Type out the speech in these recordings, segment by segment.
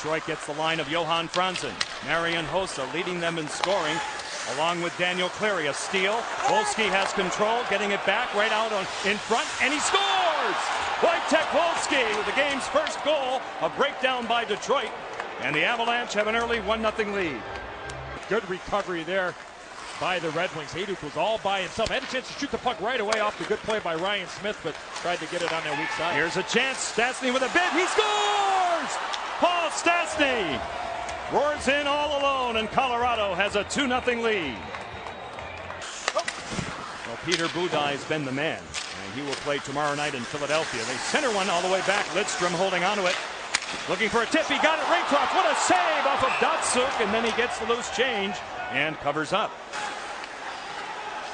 Detroit gets the line of Johan Franzen. Marian Hossa leading them in scoring, along with Daniel Cleary. A steal. Wolski has control, getting it back right out on, in front, and he scores! Wojtek Wolski with the game's first goal. A breakdown by Detroit. And the Avalanche have an early 1-0 lead. Good recovery there by the Red Wings. Hejduk was all by himself. Had a chance to shoot the puck right away off the good play by Ryan Smyth, but tried to get it on their weak side. Here's a chance. Stastny with a bid. He scores! Stastny roars in all alone, and Colorado has a 2 0 lead. Well, Peter Budaj's been the man, and he will play tomorrow night in Philadelphia. They center one all the way back. Lidstrom holding onto it. Looking for a tip. He got it. Raycroft. What a save off of Datsyuk, and then he gets the loose change and covers up.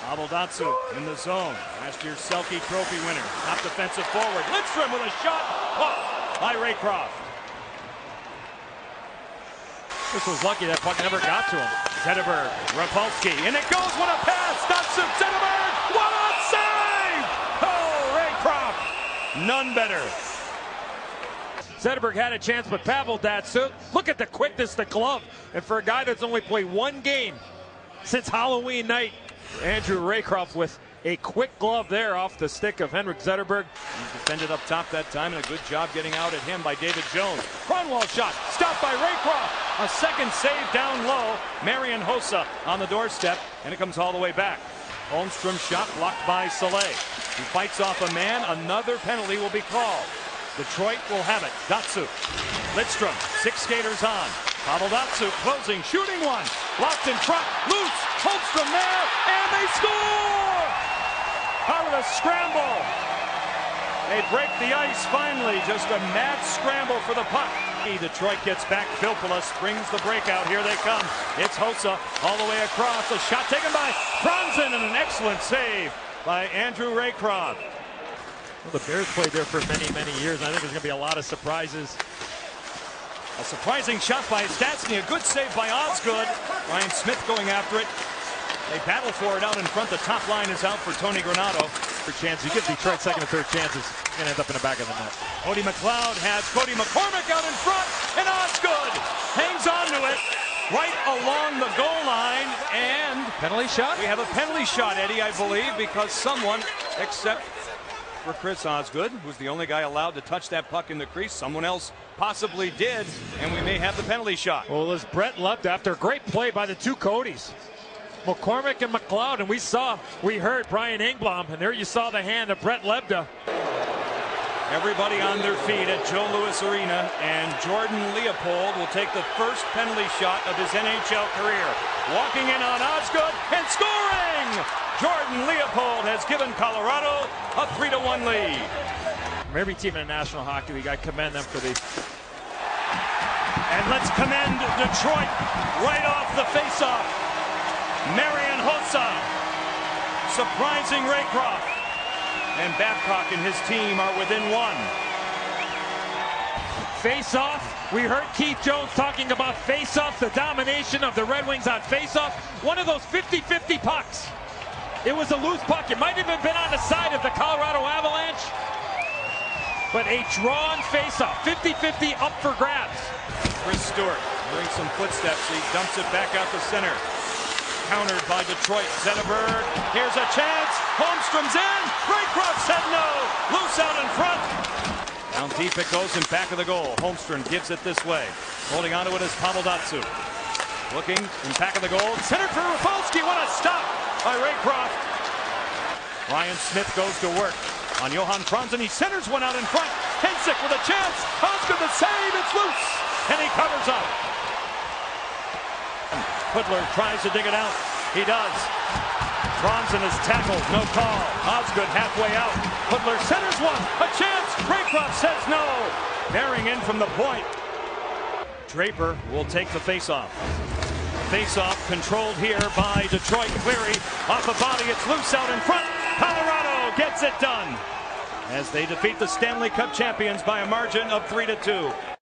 Pavel Datsyuk in the zone. Last year's Selke Trophy winner. Top defensive forward. Lidstrom with a shot. Oh, by Raycroft. This was lucky that puck never got to him. Zetterberg, Rafalski, and it goes. What a pass! Datsyuk, Zetterberg. What a save! Oh, Raycroft. None better. Zetterberg had a chance, but Pavel Datsyuk, look at the quickness, the glove. And for a guy that's only played one game since Halloween night, Andrew Raycroft with a quick glove there off the stick of Henrik Zetterberg. He defended up top that time, and a good job getting out at him by David Jones. Kronwall shot, stopped by Raycroft. A second save down low. Marian Hossa on the doorstep, and it comes all the way back. Holmstrom shot blocked by Salei. He fights off a man. Another penalty will be called. Detroit will have it. Datsyuk. Lidstrom. Six skaters on. Pavel Datsyuk closing, shooting one. Locked in front. Loose. Holmstrom there. And they score! The scramble. They break the ice finally. Just a mad scramble for the puck. Detroit gets back. Filppula brings the breakout. Here they come. It's Hossa all the way across. A shot taken by Franzen and an excellent save by Andrew Raycroft. Well, the Bears played there for many, many years. I think there's going to be a lot of surprises. A surprising shot by Stastny. A good save by Osgood. Ryan Smyth going after it. They battle for it out in front. The top line is out for Tony Granato. For chance, you give Detroit second and third chances. Going to end up in the back of the net. Cody McLeod has Cody McCormick out in front, and Osgood hangs on to it right along the goal line. And penalty shot. We have a penalty shot, Eddie, I believe, because someone, except for Chris Osgood, who's the only guy allowed to touch that puck in the crease. Someone else possibly did, and we may have the penalty shot. Well, as Brett Lebda, after a great play by the two Codys, McCormick and McLeod, and we saw, we heard Brian Engblom, and there you saw the hand of Brett Lebda. Everybody on their feet at Joe Louis Arena, and Jordan Leopold will take the first penalty shot of his NHL career. Walking in on Osgood and scoring! Jordan Leopold has given Colorado a 3 to 1 lead. Every team in the National Hockey League, I commend them for the. And let's commend Detroit right off the faceoff. Marian Hossa surprising Raycroft. And Babcock and his team are within one. Face-off. We heard Keith Jones talking about face-off, the domination of the Red Wings on face-off. One of those 50-50 pucks. It was a loose puck. It might have even been on the side of the Colorado Avalanche. But a drawn face-off, 50-50 up for grabs. Chris Stewart hearing some footsteps. He dumps it back out the center. Countered by Detroit. Zetterberg. Here's a chance. Holmstrom's in. Raycroft said no. Loose out in front. Down deep it goes in back of the goal. Holmstrom gives it this way. Holding onto it is Pavel Datsyuk. Looking in back of the goal. Center for Rafalski. What a stop by Raycroft. Ryan Smyth goes to work on Johan Franzen. He centers one out in front. Hensick with a chance. Osgood the save. It's loose. And he covers up. Pudler tries to dig it out. He does. Franzen is tackled. No call. Osgood halfway out. Pudler centers one. A chance. Raycroft says no. Bearing in from the point. Draper will take the faceoff. Faceoff controlled here by Detroit Cleary. Off a body. It's loose out in front. Colorado gets it done as they defeat the Stanley Cup champions by a margin of 3 to 2.